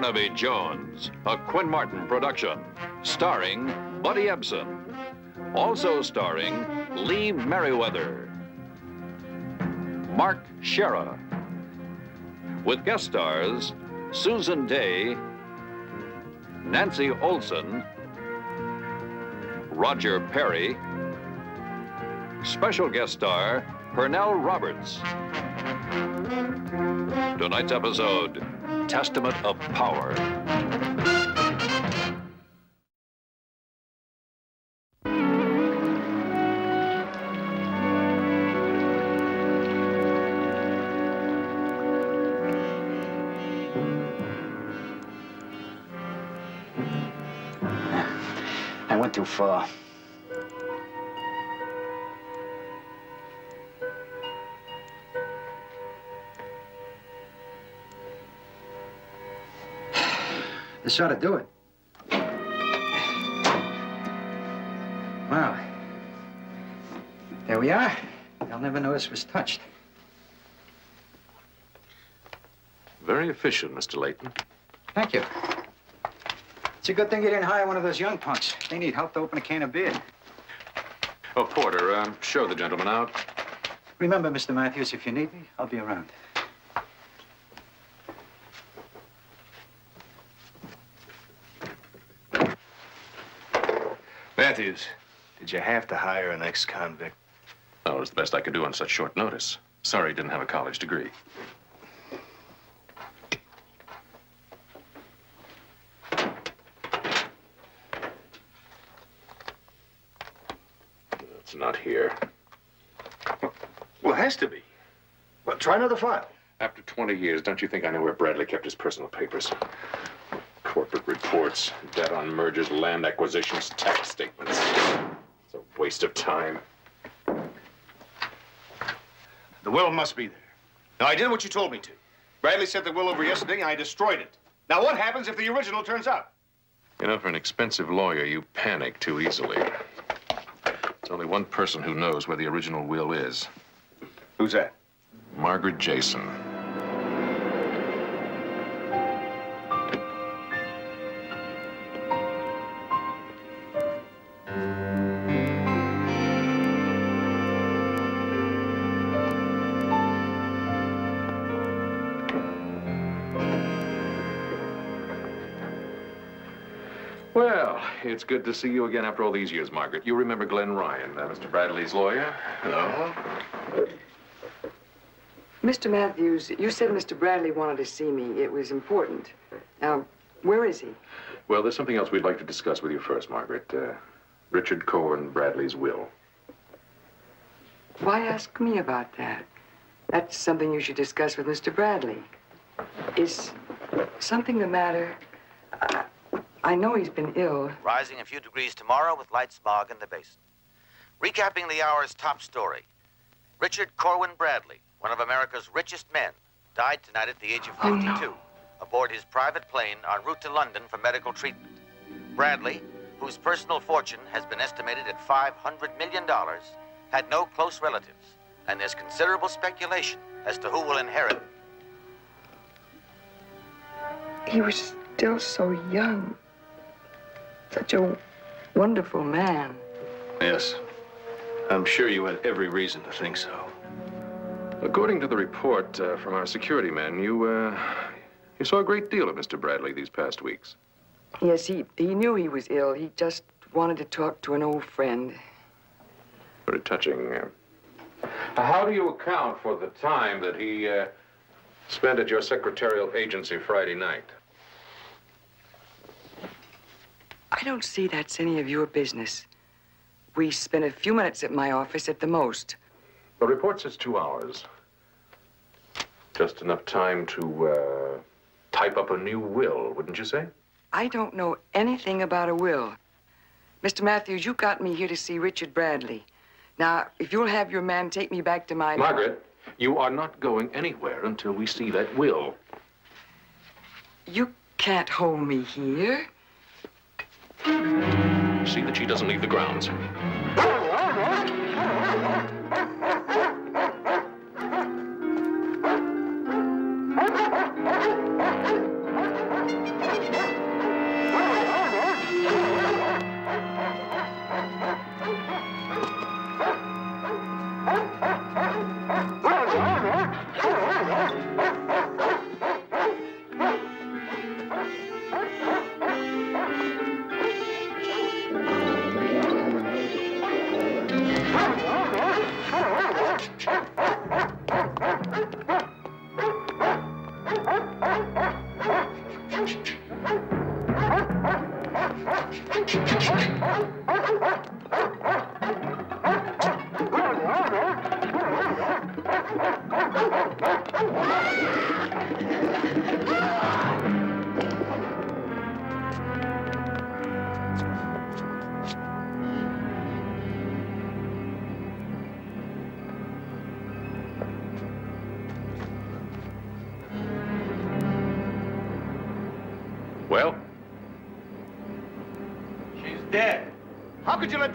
Barnaby Jones, a Quinn Martin production, starring Buddy Ebsen. Also starring Lee Meriwether, Mark Shera, with guest stars Susan Day, Nancy Olson, Roger Perry, special guest star Pernell Roberts. Tonight's episode, Testament of Power. I went too far. This ought to do it. Well, there we are. They'll never know this was touched. Very efficient, Mr. Layton. Thank you. It's a good thing you didn't hire one of those young punks. They need help to open a can of beer. Oh, Porter, um, show the gentleman out. Remember, Mr. Matthews, if you need me, I'll be around. Matthews, did you have to hire an ex-convict? That was the best I could do on such short notice. Sorry he didn't have a college degree. It's not here. Well, it has to be. Well, try another file. After 20 years, don't you think I know where Bradley kept his personal papers? Corporate reports, debt on mergers, land acquisitions, tax statements. It's a waste of time. The will must be there. Now, I did what you told me to. Bradley sent the will over yesterday, and I destroyed it. Now, what happens if the original turns up? You know, for an expensive lawyer, you panic too easily. There's only one person who knows where the original will is. Who's that? Margaret Jason. It's good to see you again after all these years, Margaret. You remember Glenn Ryan, uh, Mr. Bradley's lawyer? Hello. Mr. Matthews, you said Mr. Bradley wanted to see me. It was important. Now, where is he? Well, there's something else we'd like to discuss with you first, Margaret. Uh, Richard Corwin Bradley's will. Why ask me about that? That's something you should discuss with Mr. Bradley. Is something the matter? I, I know he's been ill. rising a few degrees tomorrow with light smog in the basin. Recapping the hour's top story Richard Corwin Bradley, one of America's richest men, died tonight at the age of Oh, 52 no. aboard his private plane en route to London for medical treatment. Bradley, whose personal fortune has been estimated at $500 million, had no close relatives, and there's considerable speculation as to who will inherit. He was still so young. Such a wonderful man. Yes. I'm sure you had every reason to think so. According to the report uh, from our security men, you, uh, you saw a great deal of Mr. Bradley these past weeks. Yes, he, he knew he was ill. He just wanted to talk to an old friend. Very touching. Uh, how do you account for the time that he uh, spent at your secretarial agency Friday night? I don't see that's any of your business. We spent a few minutes at my office at the most. The report says two hours. Just enough time to uh, type up a new will, wouldn't you say? I don't know anything about a will. Mr. Matthews, you got me here to see Richard Bradley. Now, if you'll have your man take me back to my... Margaret, you are not going anywhere until we see that will. You can't hold me here. See that she doesn't leave the grounds.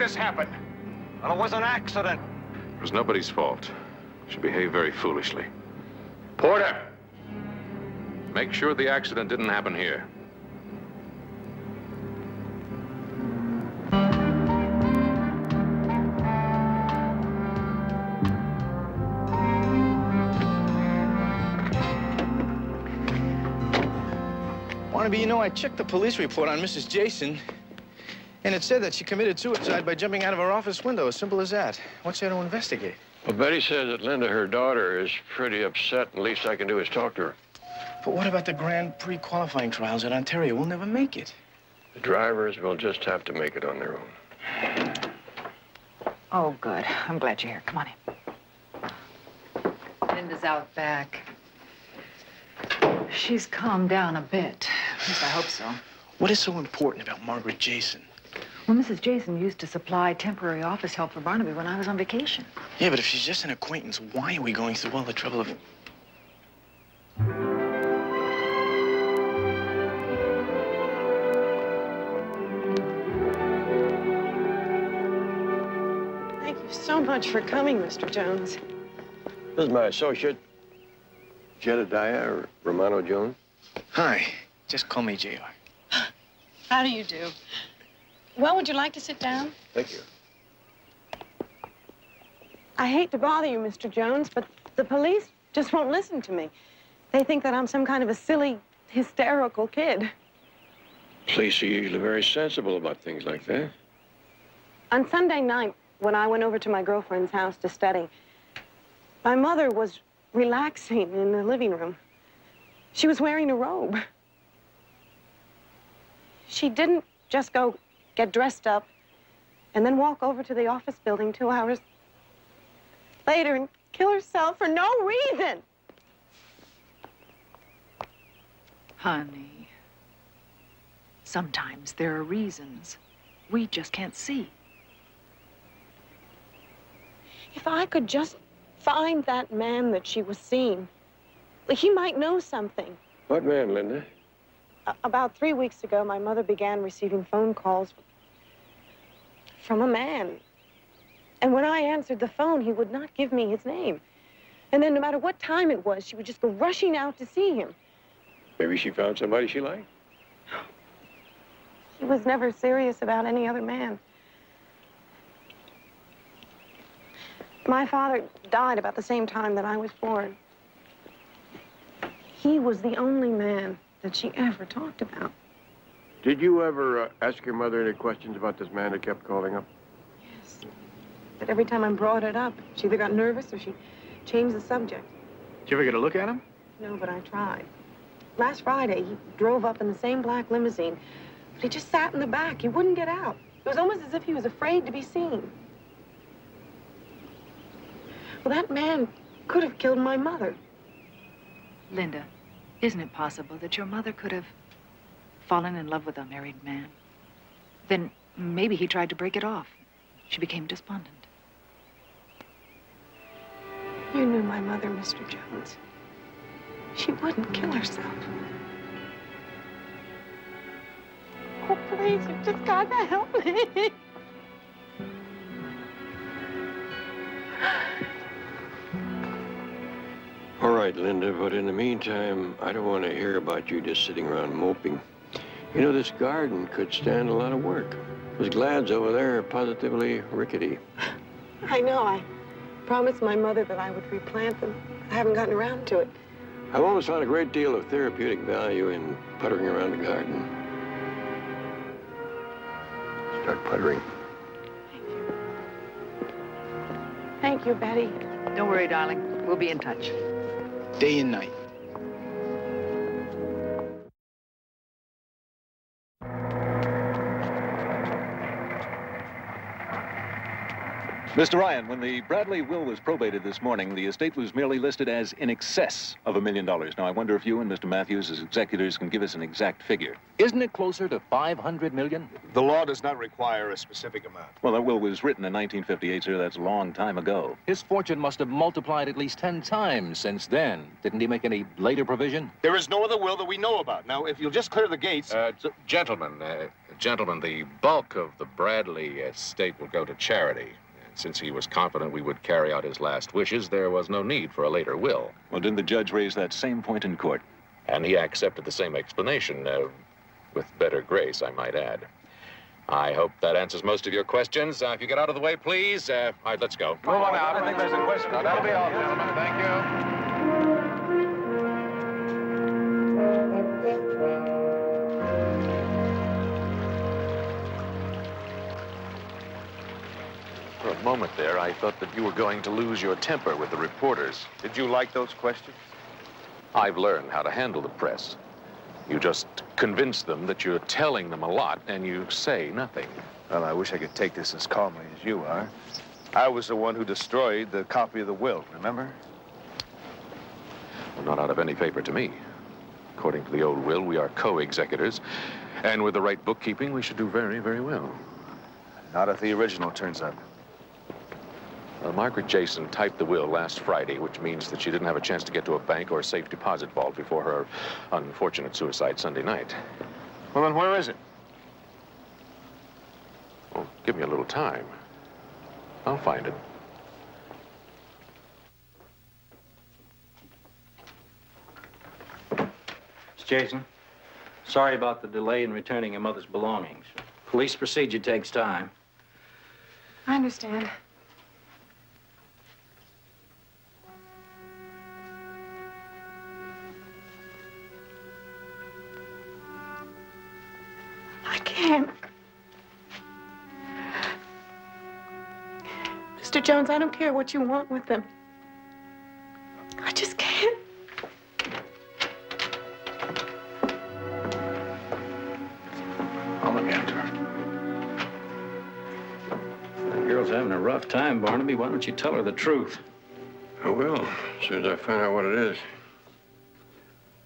This happen? Well, it was an accident. it was nobody's fault. She behaved very foolishly. Porter! Make sure the accident didn't happen here. Barnaby, you know, I checked the police report on Mrs. Jason, and it said that she committed suicide by jumping out of her office window. As simple as that. What's there to investigate? Well, Betty says that Linda, her daughter, is pretty upset, and the least I can do is talk to her. But what about the Grand Prix qualifying trials at Ontario? We'll never make it. The drivers will just have to make it on their own. Oh, good. I'm glad you're here. Come on in. Linda's out back. She's calmed down a bit. At least I hope so. What is so important about Margaret Jason? Well, Mrs. Jason used to supply temporary office help for Barnaby when I was on vacation. Yeah, but if she's just an acquaintance, why are we going through all the trouble of... Thank you so much for coming, Mr. Jones. This is my associate, Jedediah Romano Jones. Hi, just call me JR. How do you do? Well, would you like to sit down? Thank you. I hate to bother you, Mr. Jones, but the police just won't listen to me. They think that I'm some kind of a silly, hysterical kid. Police are usually very sensible about things like that. On Sunday night, when I went over to my girlfriend's house to study, my mother was relaxing in the living room. She was wearing a robe. She didn't just go get dressed up and then walk over to the office building two hours later and kill herself for no reason. Honey, sometimes there are reasons we just can't see. If I could just find that man that she was seeing, he might know something. What man, Linda? About three weeks ago, my mother began receiving phone calls from a man. And when I answered the phone, he would not give me his name. And then no matter what time it was, she would just go rushing out to see him. Maybe she found somebody she liked. She was never serious about any other man. My father died about the same time that I was born. He was the only man that she ever talked about. Did you ever uh, ask your mother any questions about this man that kept calling up? Yes. But every time I brought it up, she either got nervous or she changed the subject. Did you ever get a look at him? No, but I tried. Last Friday, he drove up in the same black limousine, but he just sat in the back. He wouldn't get out. It was almost as if he was afraid to be seen. Well, that man could have killed my mother. Linda, isn't it possible that your mother could have fallen in love with a married man? Then maybe he tried to break it off. She became despondent. You knew my mother, Mr. Jones. She wouldn't kill herself. Oh, please, you've just gotta help me. right, Linda, but in the meantime, I don't want to hear about you just sitting around moping. You know, this garden could stand a lot of work. Those glads over there are positively rickety. I know. I promised my mother that I would replant them. I haven't gotten around to it. I've always found a great deal of therapeutic value in puttering around the garden. Start puttering. Thank you. Thank you, Betty. Don't worry, darling. We'll be in touch. Day and night. Mr. Ryan, when the Bradley will was probated this morning, the estate was merely listed as in excess of a million dollars. Now, I wonder if you and Mr. Matthews, as executors, can give us an exact figure. Isn't it closer to 500 million? The law does not require a specific amount. Well, that will was written in 1958, sir. That's a long time ago. His fortune must have multiplied at least 10 times since then. Didn't he make any later provision? There is no other will that we know about. Now, if you'll just clear the gates. Uh, gentlemen, uh, gentlemen, the bulk of the Bradley estate will go to charity. And since he was confident we would carry out his last wishes, there was no need for a later will. Well, didn't the judge raise that same point in court? And he accepted the same explanation, uh, with better grace, I might add. I hope that answers most of your questions. Uh, if you get out of the way, please. Uh, all right, let's go. Move on out. I think there's a question. that'll be all, gentlemen. Thank you. Moment there, I thought that you were going to lose your temper with the reporters. Did you like those questions? I've learned how to handle the press. You just convince them that you're telling them a lot, and you say nothing. Well, I wish I could take this as calmly as you are. I was the one who destroyed the copy of the will, remember? Well, not out of any favor to me. According to the old will, we are co-executors, and with the right bookkeeping, we should do very, very well. Not if the original turns up. Well, Margaret Jason typed the will last Friday, which means that she didn't have a chance to get to a bank or a safe deposit vault before her unfortunate suicide Sunday night. Well, then where is it? Well, give me a little time. I'll find it. It's Jason, sorry about the delay in returning your mother's belongings. Police procedure takes time. I understand. Can't. Mr. Jones, I don't care what you want with them. I just can't. I'll look after her. That girl's having a rough time, Barnaby. Why don't you tell her the truth? I will, as soon as I find out what it is.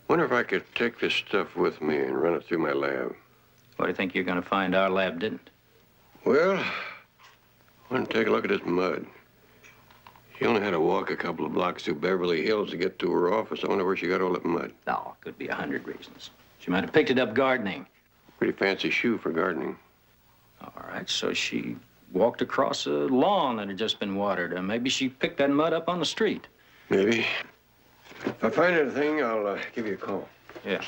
Wonder if I could take this stuff with me and run it through my lab. What do you think you're going to find our lab didn't? Well, I want to take a look at this mud. She only had to walk a couple of blocks through Beverly Hills to get to her office. I wonder where she got all that mud. No, could be a hundred reasons. She might have picked it up gardening. Pretty fancy shoe for gardening. All right, so she walked across a lawn that had just been watered, and maybe she picked that mud up on the street. Maybe. If I find anything, I'll uh, give you a call. Yeah.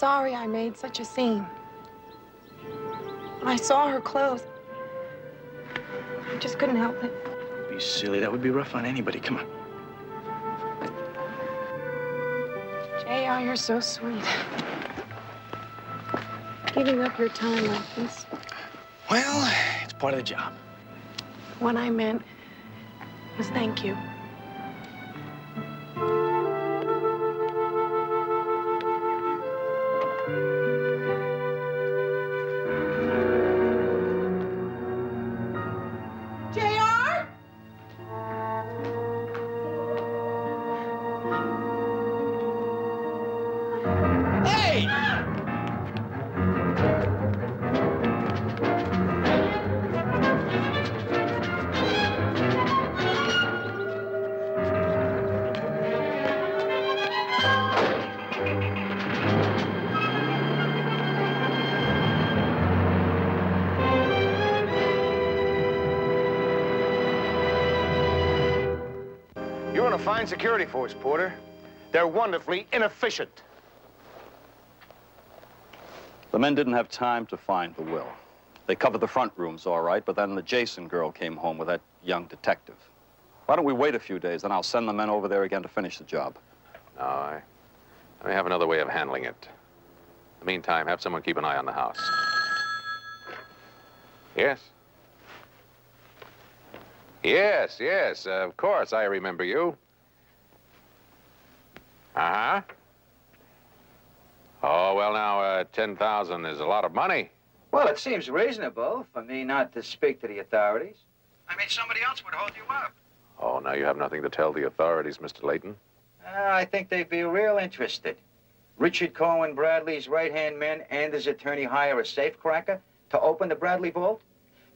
Sorry I made such a scene. When I saw her clothes, I just couldn't help it. Be silly. That would be rough on anybody. Come on. J.R., you're so sweet. Giving up your time like this. Well, it's part of the job. What I meant was thank you. Fine security force, Porter. They're wonderfully inefficient. The men didn't have time to find the will. They covered the front rooms all right, but then the Jason girl came home with that young detective. Why don't we wait a few days, then I'll send the men over there again to finish the job. No, I, I have another way of handling it. In the meantime, have someone keep an eye on the house. Yes? Yes, yes, uh, of course, I remember you. Uh-huh. Oh, well, now, uh, 10,000 is a lot of money. Well, it seems reasonable for me not to speak to the authorities. I mean, somebody else would hold you up. Oh, now you have nothing to tell the authorities, Mr. Layton. Uh, I think they'd be real interested. Richard Corwin, Bradley's right-hand man, and his attorney hire a safecracker to open the Bradley vault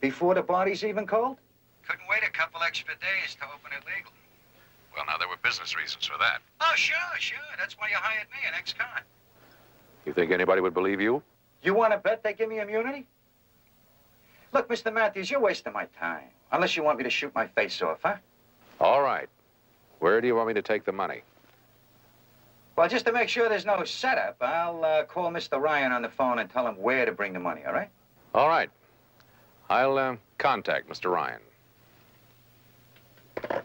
before the body's even cold? Couldn't wait a couple extra days to open it legal. Well, now, there were business reasons for that. Oh, sure, sure. That's why you hired me, an ex-con. You think anybody would believe you? You want to bet they give me immunity? Look, Mr. Matthews, you're wasting my time. Unless you want me to shoot my face off, huh? All right. Where do you want me to take the money? Well, just to make sure there's no setup, I'll uh, call Mr. Ryan on the phone and tell him where to bring the money, all right? All right. I'll uh, contact Mr. Ryan. Are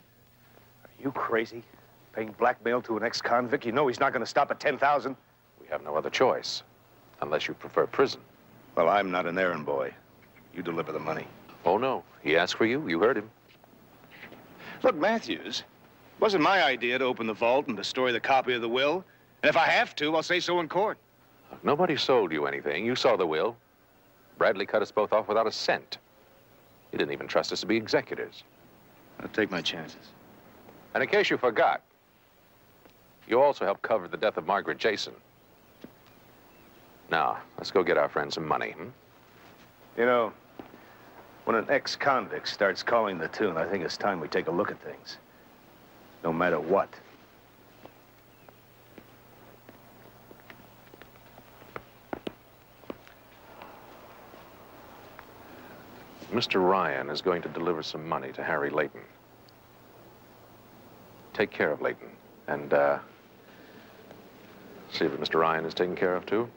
you crazy? Paying blackmail to an ex-convict? You know he's not going to stop at 10,000. We have no other choice, unless you prefer prison. Well, I'm not an errand boy. You deliver the money. Oh, no. He asked for you. You heard him. Look, Matthews, it wasn't my idea to open the vault and destroy the copy of the will. And if I have to, I'll say so in court. Nobody sold you anything. You saw the will. Bradley cut us both off without a cent. He didn't even trust us to be executors. I'll take my chances. And in case you forgot, you also helped cover the death of Margaret Jason. Now, let's go get our friend some money, hmm? You know, when an ex-convict starts calling the tune, I think it's time we take a look at things. No matter what. Mr. Ryan is going to deliver some money to Harry Layton. Take care of Layton, and, uh, see if Mr. Ryan is taken care of, too.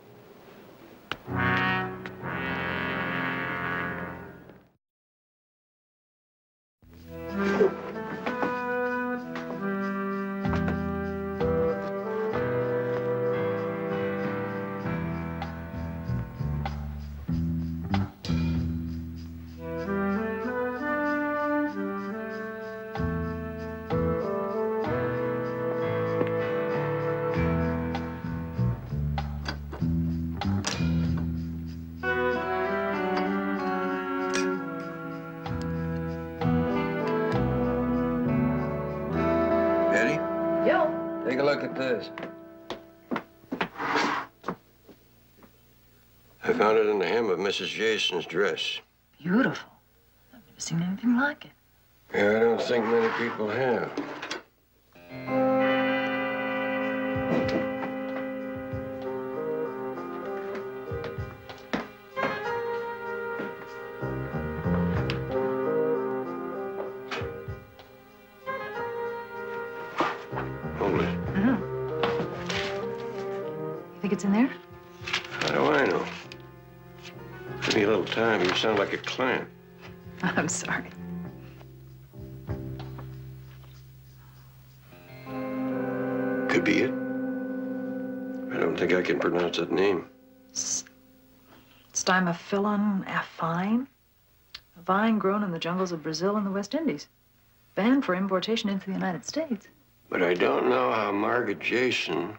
Yo. take a look at this. I found it in the hem of Mrs. Jason's dress. Beautiful. I've never seen anything like it. Yeah, I don't think many people have. Time. You sound like a client. I'm sorry. Could be it. I don't think I can pronounce that name. Stymophyllon affine? A vine grown in the jungles of Brazil and the West Indies. Banned for importation into the United States. But I don't know how Margaret Jason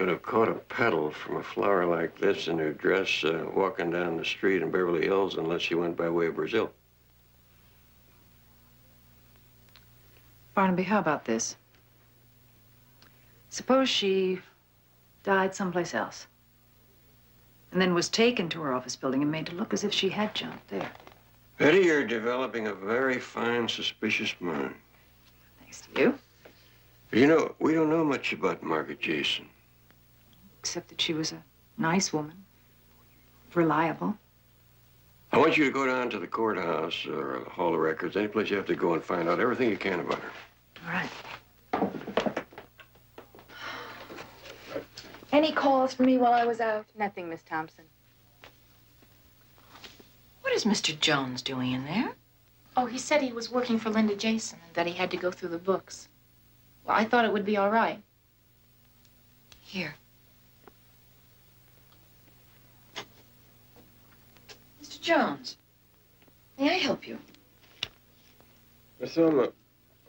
could have caught a petal from a flower like this in her dress uh, walking down the street in Beverly Hills unless she went by way of Brazil. Barnaby, how about this? Suppose she died someplace else. And then was taken to her office building and made to look as if she had jumped there. Betty, you're developing a very fine, suspicious mind. Thanks to you. You know, we don't know much about Margaret Jason except that she was a nice woman, reliable. I want you to go down to the courthouse or the Hall of Records, any place you have to go and find out everything you can about her. All right. Any calls for me while I was out? Nothing, Miss Thompson. What is Mr. Jones doing in there? Oh, he said he was working for Linda Jason and that he had to go through the books. Well, I thought it would be all right. Here. Jones, may I help you? Miss Thelma,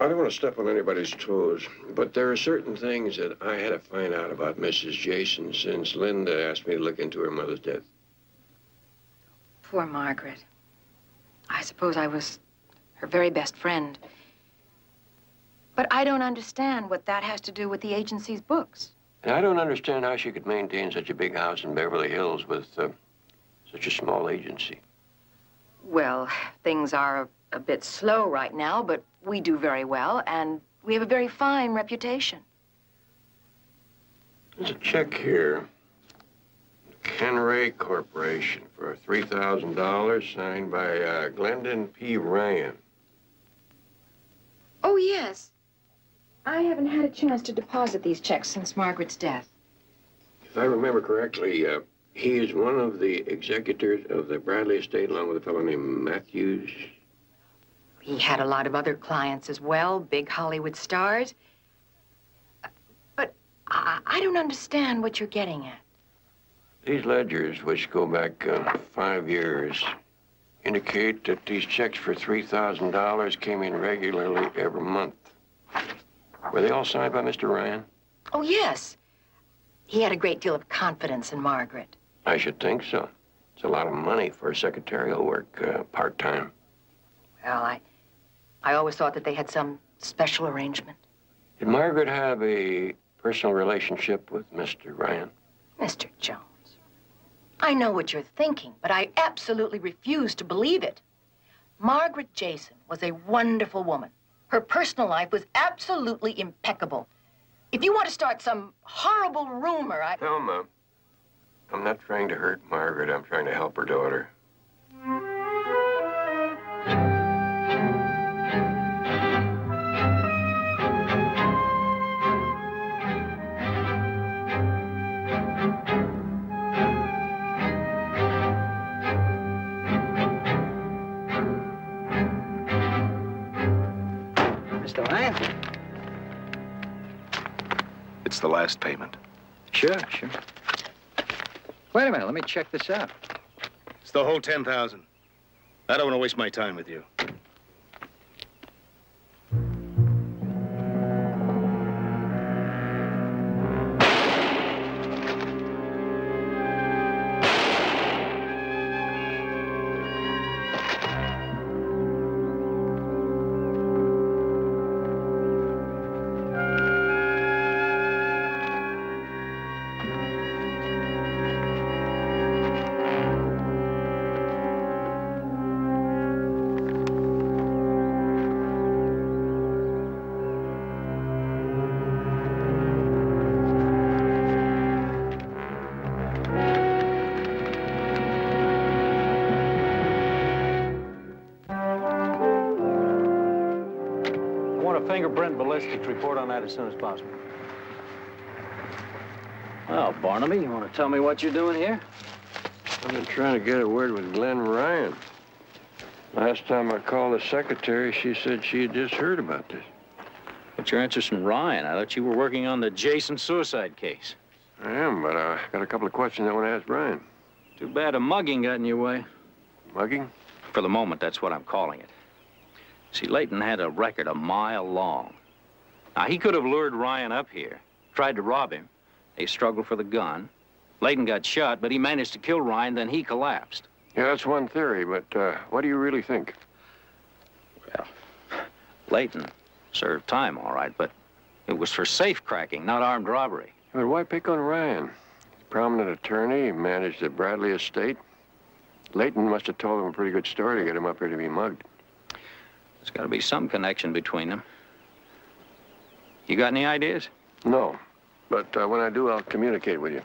I don't want to step on anybody's toes, but there are certain things that I had to find out about Mrs. Jason since Linda asked me to look into her mother's death. Poor Margaret. I suppose I was her very best friend. But I don't understand what that has to do with the agency's books. And I don't understand how she could maintain such a big house in Beverly Hills with uh, such a small agency. Well, things are a, a bit slow right now, but we do very well, and we have a very fine reputation. There's a check here. Kenray Corporation for $3,000 signed by uh, Glendon P. Ryan. Oh, yes. I haven't had a chance to deposit these checks since Margaret's death. If I remember correctly, uh, he is one of the executors of the Bradley estate along with a fellow named Matthews. He had a lot of other clients as well, big Hollywood stars. But I, I don't understand what you're getting at. These ledgers, which go back uh, five years, indicate that these checks for $3,000 came in regularly every month. Were they all signed by Mr. Ryan? Oh, yes. He had a great deal of confidence in Margaret. I should think so. It's a lot of money for secretarial work, uh, part-time. Well, I, I always thought that they had some special arrangement. Did Margaret have a personal relationship with Mr. Ryan? Mr. Jones, I know what you're thinking, but I absolutely refuse to believe it. Margaret Jason was a wonderful woman. Her personal life was absolutely impeccable. If you want to start some horrible rumor, I... Thelma, I'm not trying to hurt Margaret. I'm trying to help her daughter. Mr. Ryan? It's the last payment. Sure, sure. Wait a minute, let me check this out. It's the whole 10000 I don't want to waste my time with you. Tell me what you're doing here? I've been trying to get a word with Glenn Ryan. Last time I called the secretary, she said she had just heard about this. What's your interest in Ryan? I thought you were working on the Jason suicide case. I am, but I got a couple of questions I want to ask Ryan. Too bad a mugging got in your way. Mugging? For the moment, that's what I'm calling it. See, Layton had a record a mile long. Now, he could have lured Ryan up here, tried to rob him. They struggled for the gun. Layton got shot, but he managed to kill Ryan, then he collapsed. Yeah, that's one theory, but uh, what do you really think? Well, Layton served time, all right, but it was for safe cracking, not armed robbery. But why pick on Ryan? Prominent attorney, he managed the Bradley estate. Layton must have told him a pretty good story to get him up here to be mugged. There's got to be some connection between them. You got any ideas? No, but uh, when I do, I'll communicate with you.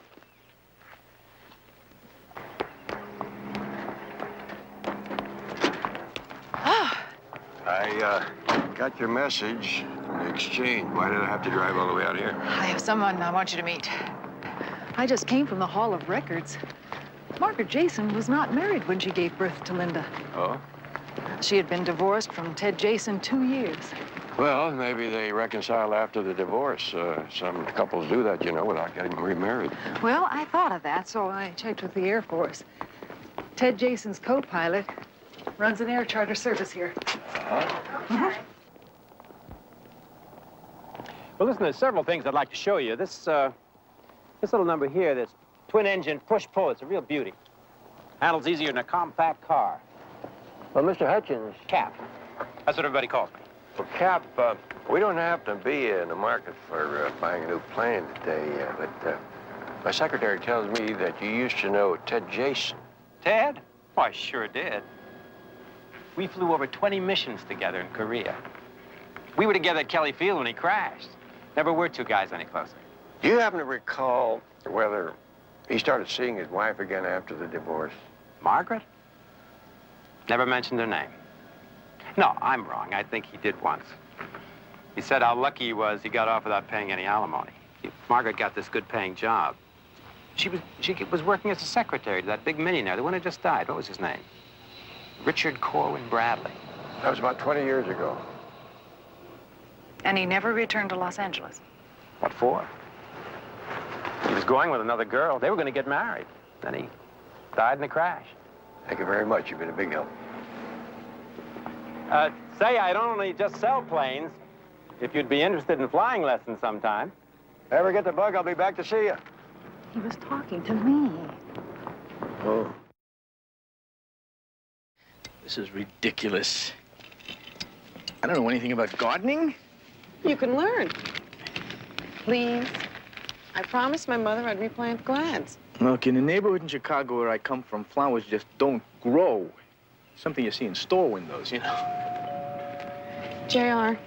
I uh, got your message from the exchange. Why did I have to drive all the way out here? I have someone I want you to meet. I just came from the Hall of Records. Margaret Jason was not married when she gave birth to Linda. Oh? She had been divorced from Ted Jason two years. Well, maybe they reconcile after the divorce. Uh, some couples do that, you know, without getting remarried. Well, I thought of that, so I checked with the Air Force. Ted Jason's co-pilot runs an air charter service here. Uh-huh. Well, listen, there's several things I'd like to show you. This, uh, this little number here, this twin-engine push-pull, it's a real beauty. Handles easier than a compact car. Well, Mr. Hutchins. Cap. That's what everybody calls me. Well, Cap, uh, we don't have to be in the market for uh, buying a new plane today, uh, but uh, my secretary tells me that you used to know Ted Jason. Ted? Why, sure did. We flew over 20 missions together in Korea. We were together at Kelly Field when he crashed. Never were two guys any closer. Do you happen to recall whether he started seeing his wife again after the divorce? Margaret? Never mentioned her name. No, I'm wrong. I think he did once. He said how lucky he was he got off without paying any alimony. Margaret got this good-paying job. She was, she was working as a secretary to that big millionaire, the one who just died. What was his name? Richard Corwin Bradley. That was about 20 years ago. And he never returned to Los Angeles. What for? He was going with another girl. They were going to get married. Then he died in a crash. Thank you very much. You've been a big help. Uh, say, I don't only just sell planes. If you'd be interested in flying lessons sometime. Ever get the bug, I'll be back to see you. He was talking to me. Oh. This is ridiculous. I don't know anything about gardening. You can learn. Please. I promised my mother I'd replant glads. Look, in the neighborhood in Chicago where I come from, flowers just don't grow. Something you see in store windows, you know. JR,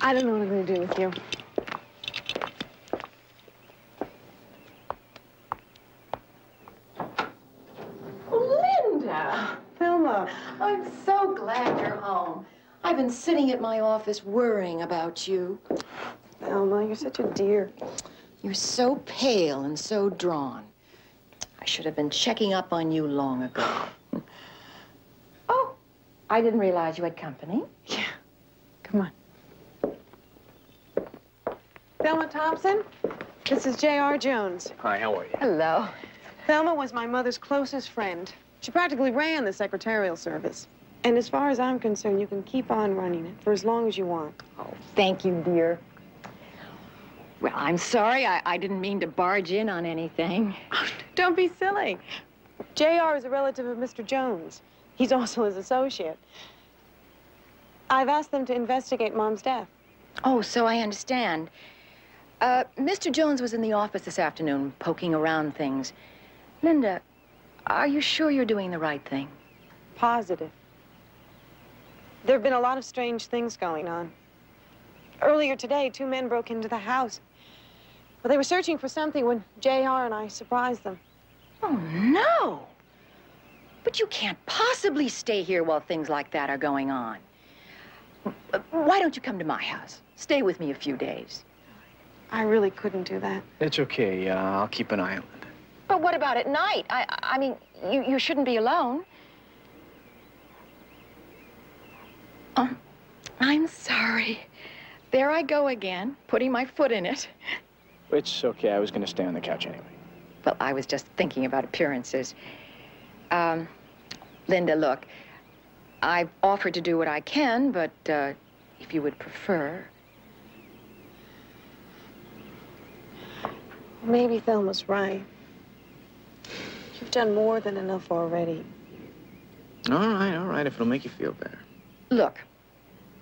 I don't know what I'm going to do with you. Linda! Thelma. I'm so glad you're home. I've been sitting at my office worrying about you. Thelma, you're such a dear. You're so pale and so drawn. I should have been checking up on you long ago. oh, I didn't realize you had company. Yeah. Come on. Thelma Thompson, this is J.R. Jones. Hi, how are you? Hello. Thelma was my mother's closest friend. She practically ran the secretarial service. And as far as I'm concerned, you can keep on running it for as long as you want. Oh, thank you, dear. Well, I'm sorry. I, I didn't mean to barge in on anything. Don't be silly. J.R. is a relative of Mr. Jones. He's also his associate. I've asked them to investigate Mom's death. Oh, so I understand. Uh, Mr. Jones was in the office this afternoon, poking around things. Linda, are you sure you're doing the right thing? Positive. There have been a lot of strange things going on. Earlier today, two men broke into the house. Well, they were searching for something when J.R. and I surprised them. Oh, no! But you can't possibly stay here while things like that are going on. Why don't you come to my house? Stay with me a few days. I really couldn't do that. It's okay. Uh, I'll keep an eye on it. But what about at night? I, I mean, you, you shouldn't be alone. Oh, I'm sorry. There I go again, putting my foot in it. It's okay. I was going to stay on the couch anyway. Well, I was just thinking about appearances. Um, Linda, look, I've offered to do what I can, but uh, if you would prefer. Maybe Thelma's right. You've done more than enough already. All right, all right, if it'll make you feel better. Look,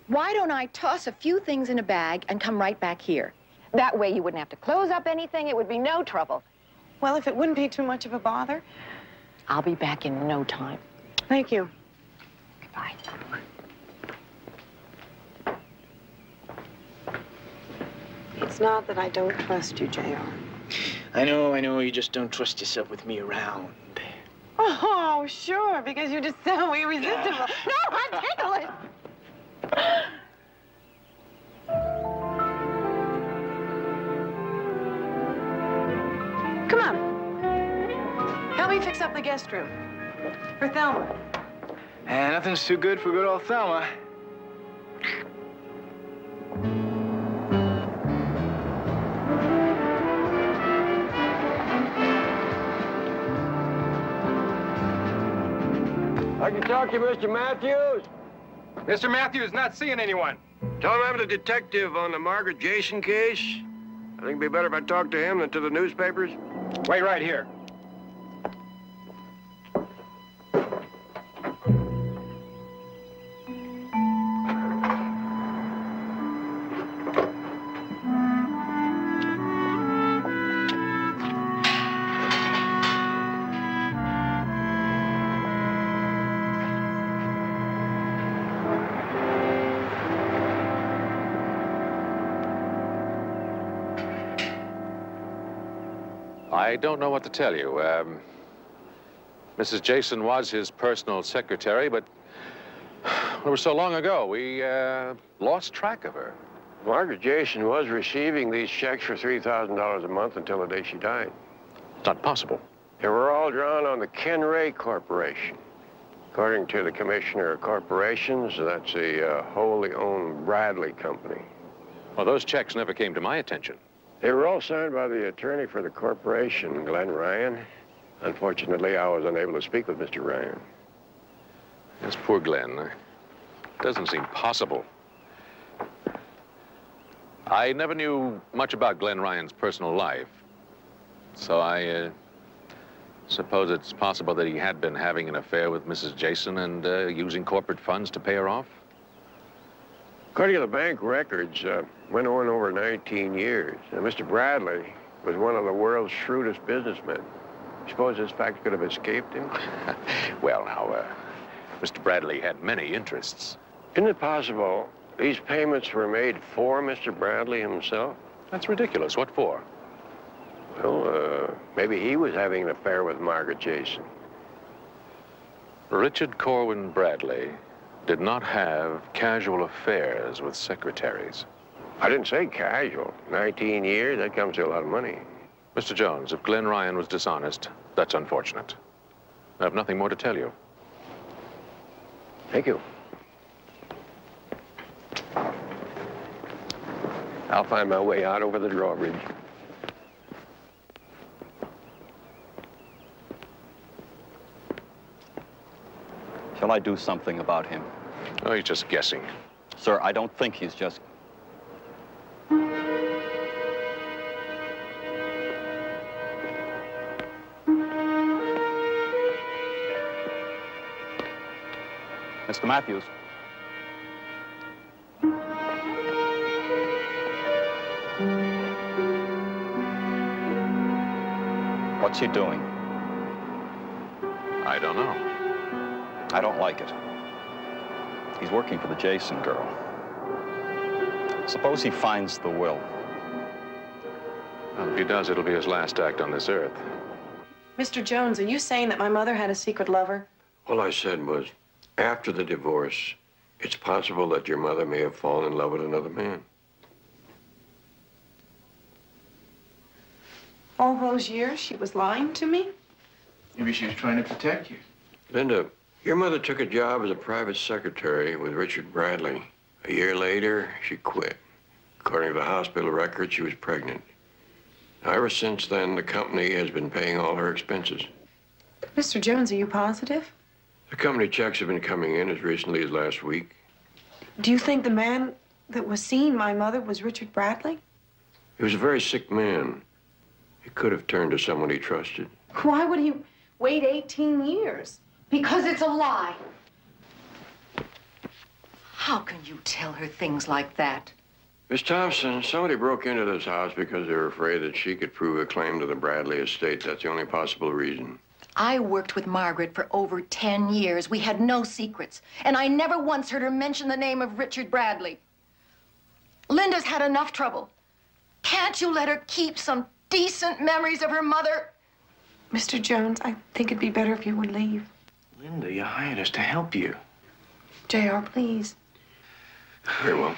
why don't I toss a few things in a bag and come right back here? That way you wouldn't have to close up anything. It would be no trouble. Well, if it wouldn't be too much of a bother. I'll be back in no time. Thank you. Goodbye. It's not that I don't trust you, J.R. I know, I know. You just don't trust yourself with me around. Oh, sure, because you're just so irresistible. no, I'm ticklish. Come on. Help me fix up the guest room. For Thelma. And nothing's too good for good old Thelma. I can talk to Mr. Matthews. Mr. Matthews is not seeing anyone. Tell him I'm the detective on the Margaret Jason case. I think it'd be better if I talked to him than to the newspapers. Wait right here. I don't know what to tell you. Um, Mrs. Jason was his personal secretary, but it was so long ago, we uh, lost track of her. Margaret Jason was receiving these checks for $3,000 a month until the day she died. It's not possible. They were all drawn on the Ken Ray Corporation. According to the Commissioner of Corporations, that's a uh, wholly owned Bradley company. Well, those checks never came to my attention. They were all signed by the attorney for the corporation, Glenn Ryan. Unfortunately, I was unable to speak with Mr. Ryan. Yes, poor Glenn. It doesn't seem possible. I never knew much about Glenn Ryan's personal life. So I uh, suppose it's possible that he had been having an affair with Mrs. Jason and uh, using corporate funds to pay her off. According to the bank records, uh, went on over 19 years. Now, Mr. Bradley was one of the world's shrewdest businessmen. Suppose this fact could have escaped him? well, now, uh, Mr. Bradley had many interests. Isn't it possible these payments were made for Mr. Bradley himself? That's ridiculous. What for? Well, uh, maybe he was having an affair with Margaret Jason. Richard Corwin Bradley did not have casual affairs with secretaries. I didn't say casual. 19 years, that comes to a lot of money. Mr. Jones, if Glenn Ryan was dishonest, that's unfortunate. I have nothing more to tell you. Thank you. I'll find my way out over the drawbridge. Shall I do something about him? Oh, he's just guessing. Sir, I don't think he's just... Mr. Matthews. What's he doing? I don't know. I don't like it. He's working for the Jason girl. Suppose he finds the will. Well, if he does, it'll be his last act on this earth. Mr. Jones, are you saying that my mother had a secret lover? All I said was, after the divorce, it's possible that your mother may have fallen in love with another man. All those years she was lying to me? Maybe she was trying to protect you. Linda, your mother took a job as a private secretary with Richard Bradley. A year later, she quit. According to the hospital records, she was pregnant. Now, Ever since then, the company has been paying all her expenses. Mr. Jones, are you positive? The company checks have been coming in as recently as last week. Do you think the man that was seeing my mother was Richard Bradley? He was a very sick man. He could have turned to someone he trusted. Why would he wait 18 years? Because it's a lie. How can you tell her things like that? Miss Thompson, somebody broke into this house because they were afraid that she could prove a claim to the Bradley estate. That's the only possible reason. I worked with Margaret for over 10 years. We had no secrets. And I never once heard her mention the name of Richard Bradley. Linda's had enough trouble. Can't you let her keep some decent memories of her mother? Mr. Jones, I think it'd be better if you would leave. Linda, you hired us to help you. JR, please. Very well.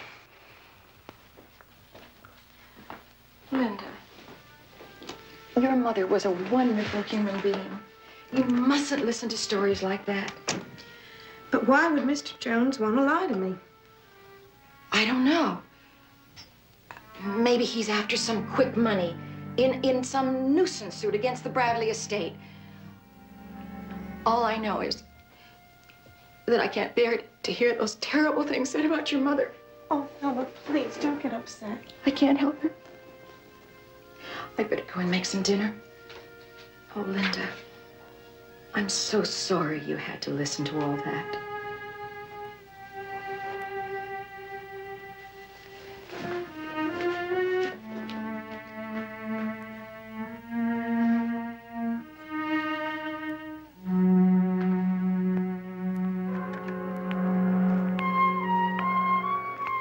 Linda, your mother was a wonderful human being. You mustn't listen to stories like that. But why would Mr. Jones want to lie to me? I don't know. Maybe he's after some quick money in, in some nuisance suit against the Bradley estate. All I know is that I can't bear to hear those terrible things said about your mother. Oh, Thelma, please don't get upset. I can't help it. I better go and make some dinner. Oh, Linda, I'm so sorry you had to listen to all that.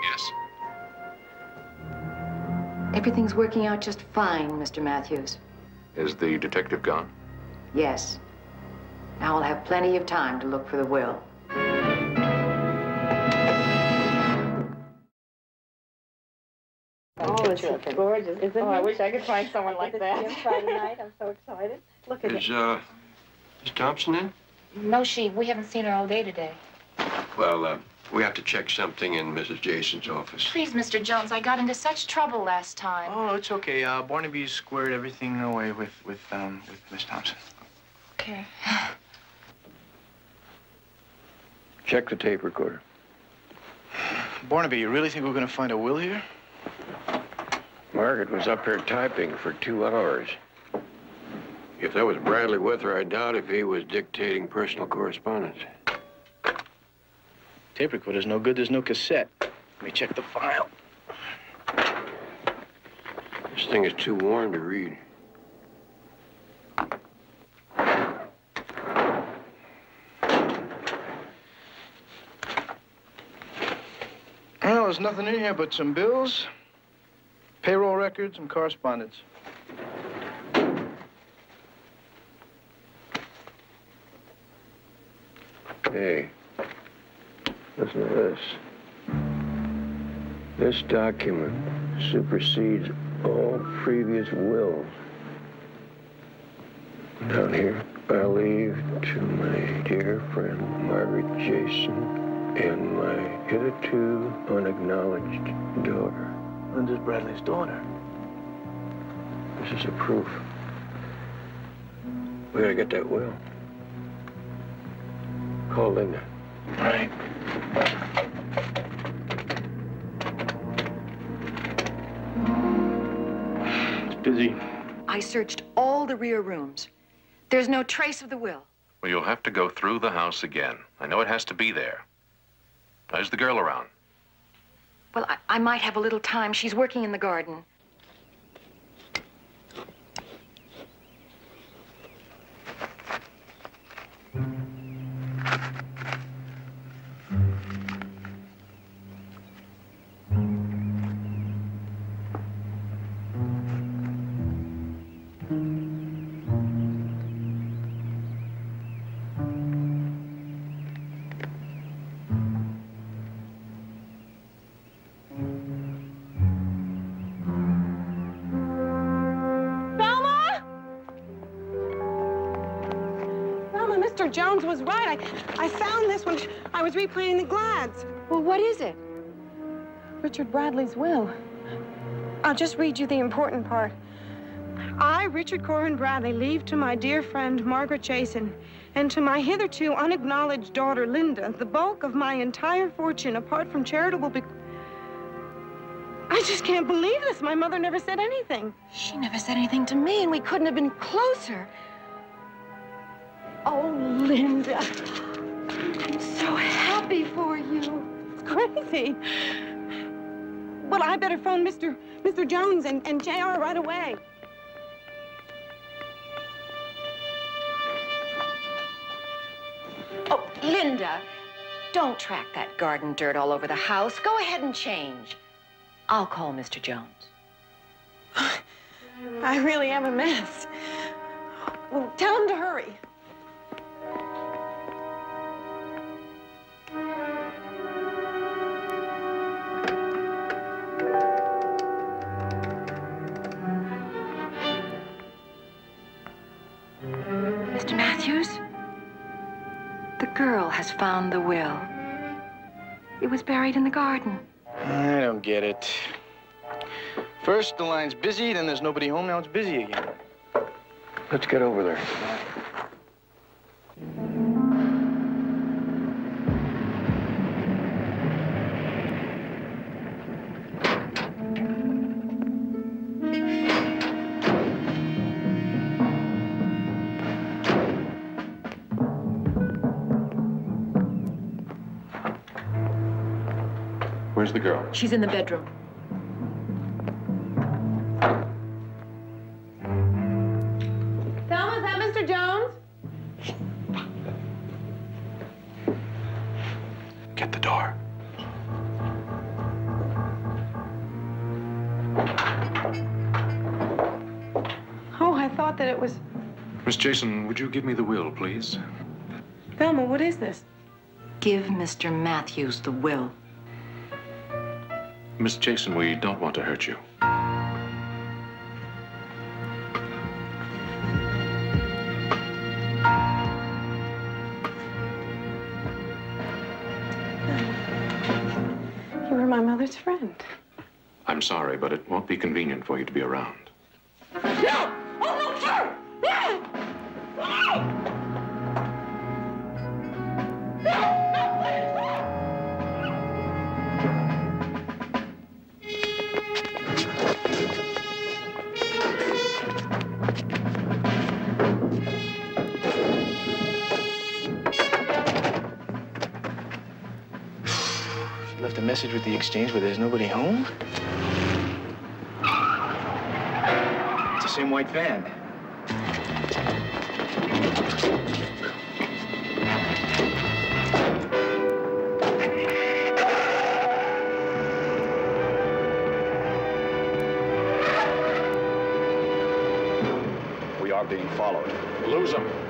Yes. Everything's working out just fine, Mr. Matthews. Is the detective gone? Yes. Now I'll have plenty of time to look for the will. Oh, it's gorgeous, isn't Oh, I wish I could find someone like that. Friday night. I'm so excited. Look at Is, it. uh, Miss Thompson in? No, she. We haven't seen her all day today. Well, uh, we have to check something in Mrs. Jason's office. Please, Mr. Jones, I got into such trouble last time. Oh, it's okay. Uh, Barnaby squared everything away with, with, um, with Miss Thompson. Okay. Check the tape recorder. Barnaby, you really think we're going to find a will here? Margaret was up here typing for two hours. If that was Bradley with her, I doubt if he was dictating personal correspondence. Tape recorder's no good. There's no cassette. Let me check the file. This thing is too worn to read. There's nothing in here but some bills, payroll records, and correspondence. Hey, listen to this. This document supersedes all previous wills. Down here, I leave to my dear friend Margaret Jason and my hitherto unacknowledged daughter. Linda's Bradley's daughter. This is a proof. We gotta get that will. Call Linda. Right. It's busy. I searched all the rear rooms. There's no trace of the will. Well, you'll have to go through the house again. I know it has to be there. Now, Is the girl around? Well, I, I might have a little time. She's working in the garden. Mr. Jones was right. I, I found this when I was replaying the Glads. Well, what is it? Richard Bradley's will. I'll just read you the important part. I, Richard Corwin Bradley, leave to my dear friend Margaret Jason and to my hitherto unacknowledged daughter Linda the bulk of my entire fortune apart from charitable be- I just can't believe this. My mother never said anything. She never said anything to me, and we couldn't have been closer. Oh, Linda. I'm so happy for you. It's crazy. Well, I better phone Mr. Mr. Jones and, and JR right away. Oh, Linda, don't track that garden dirt all over the house. Go ahead and change. I'll call Mr. Jones. I really am a mess. Well, tell him to hurry. Mr. Matthews? The girl has found the will. It was buried in the garden. I don't get it. First, the line's busy, then there's nobody home, now it's busy again. Let's get over there. She's in the bedroom. Thelma, is that Mr. Jones? Get the door. Oh, I thought that it was... Miss Jason, would you give me the will, please? Thelma, what is this? Give Mr. Matthews the will. Miss Jason, we don't want to hurt you. You were my mother's friend. I'm sorry, but it won't be convenient for you to be around. No! Left a message with the exchange where there's nobody home? It's the same white van. We are being followed. Lose him.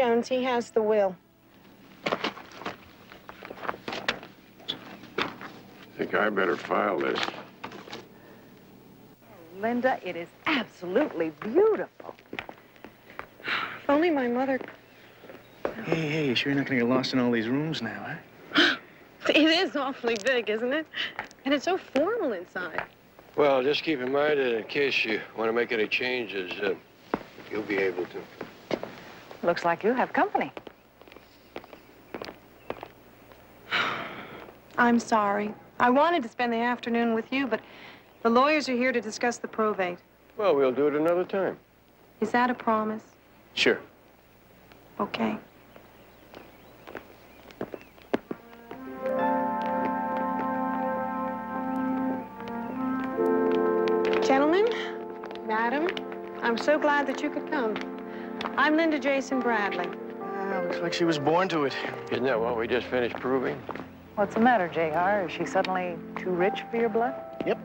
Jones, he has the will. I think I better file this. Linda, it is absolutely beautiful. If only my mother... Hey, hey, you sure you're not gonna get lost in all these rooms now, huh? It is awfully big, isn't it? And it's so formal inside. Well, just keep in mind that in case you want to make any changes, uh, you'll be able to. Looks like you have company. I'm sorry. I wanted to spend the afternoon with you, but the lawyers are here to discuss the probate. Well, we'll do it another time. Is that a promise? Sure. Okay. Gentlemen, madam, I'm so glad that you could come. I'm Linda Jason Bradley. Ah, looks like she was born to it. Isn't that what we just finished proving? What's the matter, J.R.? Is she suddenly too rich for your blood? Yep.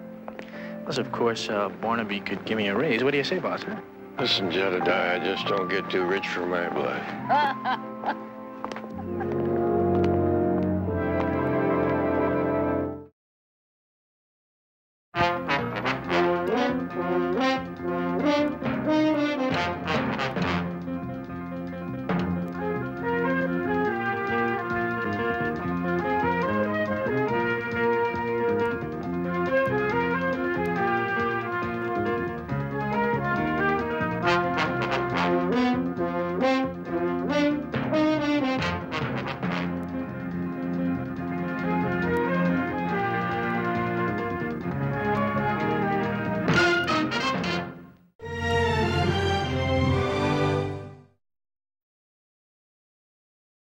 Plus, of course, uh, Barnaby could give me a raise. What do you say, boss, huh? Listen, Jedediah, I just don't get too rich for my blood.